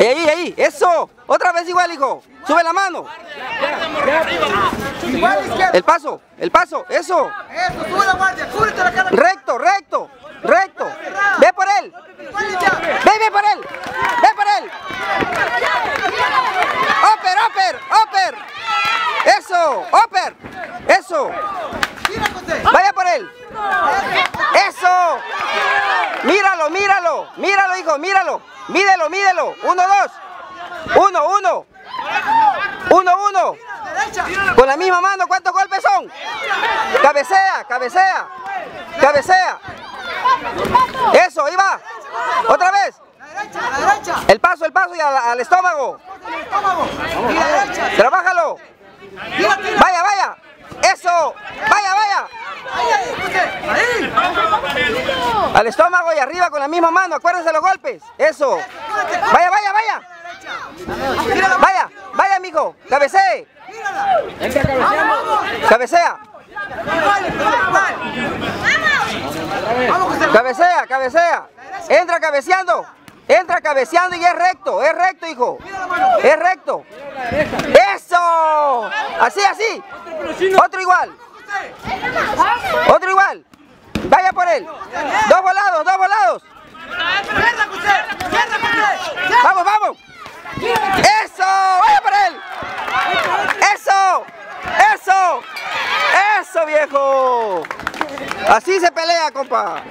Ahí, ahí, ahí, eso. Otra vez igual, hijo. Sube la mano. El paso, el paso, eso. Recto, recto, recto. Ve por él. Ve, ve por él. Ve por él. Oper, oper, oper. Eso, oper. Eso. Vaya por él. Eso. Míralo, míralo. Míralo. Mídelo, mídelo. Uno, dos. Uno, uno. Uno, uno. Con la misma mano, ¿cuántos golpes son? Cabecea, cabecea. Cabecea. Eso, ahí va. Otra vez. El paso, el paso y al, al estómago. Trabájalo. Tira, tira. Vaya, vaya. Eso. Vaya, vaya. Al estómago y arriba con la misma mano. Acuérdense los golpes. Eso. Vaya, vaya, vaya. Vaya, vaya, mijo. Cabecee. Cabecea. Cabecea, cabecea. Entra cabeceando. Entra cabeceando y es recto. Es recto, hijo. Es recto. ¡Eso! Así, así. Otro igual. Otro igual. Vaya por Dos volados, dos volados. Vamos, vamos. ¡Eso! ¡Vaya por él! ¡Eso! ¡Eso! ¡Eso, viejo! Así se pelea, compa.